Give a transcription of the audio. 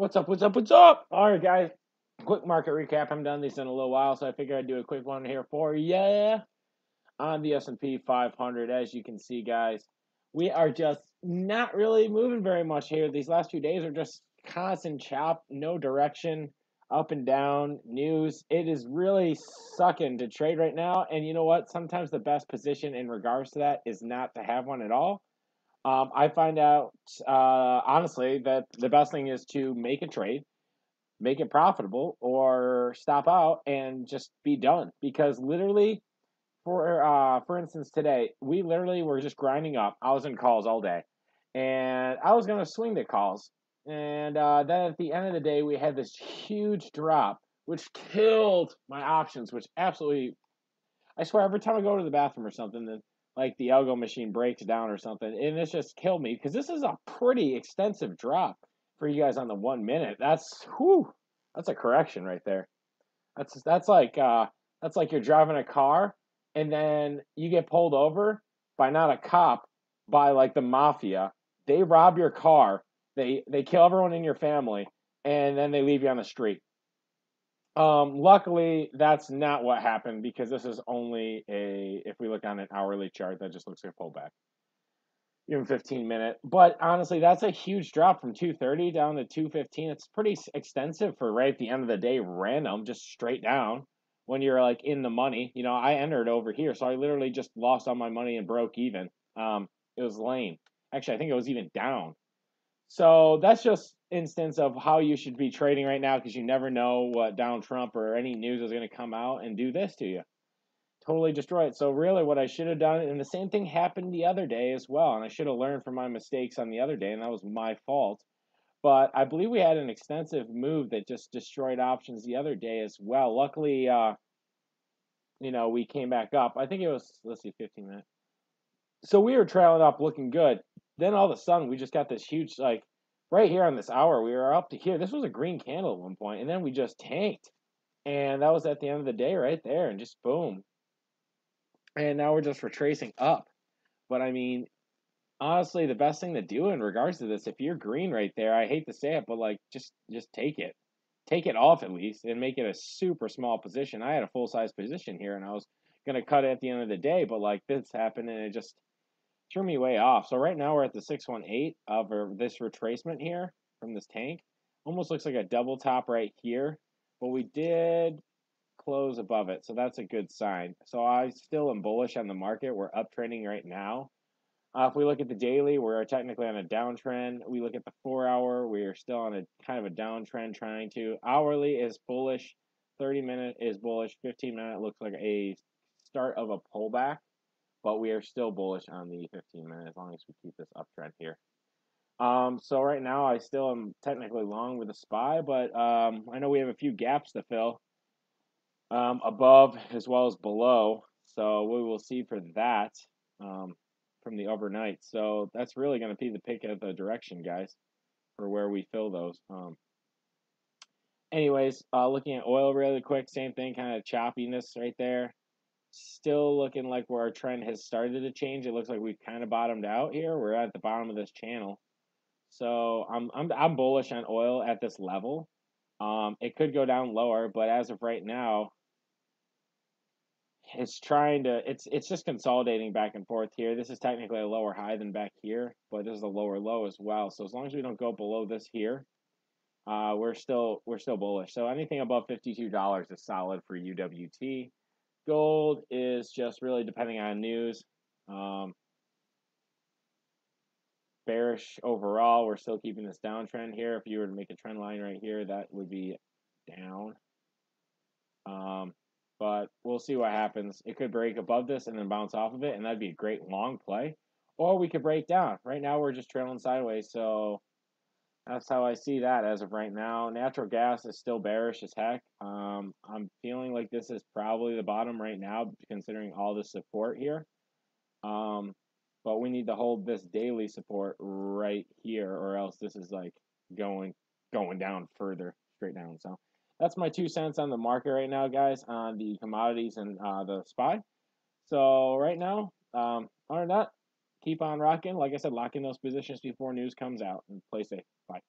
What's up? What's up? What's up? All right, guys. Quick market recap. I haven't done these in a little while, so I figured I'd do a quick one here for you on the S&P 500. As you can see, guys, we are just not really moving very much here. These last few days are just constant chop, no direction, up and down news. It is really sucking to trade right now. And you know what? Sometimes the best position in regards to that is not to have one at all um, I find out uh, honestly that the best thing is to make a trade, make it profitable, or stop out and just be done. Because literally, for uh, for instance, today we literally were just grinding up. I was in calls all day, and I was gonna swing the calls, and uh, then at the end of the day, we had this huge drop, which killed my options. Which absolutely, I swear, every time I go to the bathroom or something, then like the algo machine breaks down or something, and it's just killed me because this is a pretty extensive drop for you guys on the one minute. That's whew, that's a correction right there. That's that's like uh, that's like you're driving a car and then you get pulled over by not a cop, by like the mafia. They rob your car, they they kill everyone in your family, and then they leave you on the street. Um, luckily, that's not what happened because this is only a, if we look on an hourly chart, that just looks like a pullback. Even 15 minute. But honestly, that's a huge drop from 230 down to 215. It's pretty extensive for right at the end of the day, random, just straight down when you're like in the money. You know, I entered over here, so I literally just lost all my money and broke even. Um, it was lame. Actually, I think it was even down. So that's just instance of how you should be trading right now because you never know what Donald Trump or any news is going to come out and do this to you. Totally destroy it. So really, what I should have done, and the same thing happened the other day as well, and I should have learned from my mistakes on the other day, and that was my fault. But I believe we had an extensive move that just destroyed options the other day as well. Luckily, uh, you know, we came back up. I think it was let's see, 15 minutes. So we were trailing up, looking good. Then all of a sudden, we just got this huge like right here on this hour, we were up to here. This was a green candle at one point, and then we just tanked. And that was at the end of the day right there, and just boom. And now we're just retracing up. But I mean, honestly, the best thing to do in regards to this, if you're green right there, I hate to say it, but like just just take it. Take it off at least and make it a super small position. I had a full size position here and I was gonna cut it at the end of the day, but like this happened and it just threw me way off. So right now we're at the 618 of this retracement here from this tank. Almost looks like a double top right here, but we did close above it, so that's a good sign. So I still am bullish on the market. We're uptrending right now. Uh, if we look at the daily, we're technically on a downtrend. We look at the four hour, we are still on a kind of a downtrend trying to. Hourly is bullish, 30 minute is bullish, 15 minute looks like a start of a pullback but we are still bullish on the 15 minute as long as we keep this uptrend here. Um, so right now I still am technically long with the SPY, but um, I know we have a few gaps to fill um, above as well as below. So we will see for that um, from the overnight. So that's really going to be the pick of the direction, guys, for where we fill those. Um, anyways, uh, looking at oil really quick, same thing, kind of choppiness right there still looking like where our trend has started to change. It looks like we've kind of bottomed out here. We're at the bottom of this channel. So I'm I'm I'm bullish on oil at this level. Um, it could go down lower, but as of right now, it's trying to it's it's just consolidating back and forth here. This is technically a lower high than back here, but this is a lower low as well. So as long as we don't go below this here, uh, we're still we're still bullish. So anything above fifty two dollars is solid for UWT. Gold is just really depending on news. Um, bearish overall. We're still keeping this downtrend here. If you were to make a trend line right here, that would be down. Um, but we'll see what happens. It could break above this and then bounce off of it, and that'd be a great long play. Or we could break down. Right now, we're just trailing sideways, so that's how I see that as of right now. Natural gas is still bearish as heck. Um, I'm feeling like this is probably the bottom right now, considering all the support here. Um, but we need to hold this daily support right here, or else this is like going going down further, straight down. So that's my two cents on the market right now, guys, on the commodities and uh, the SPY. So right now, um, other than that, keep on rocking. Like I said, lock in those positions before news comes out and play safe. Bye.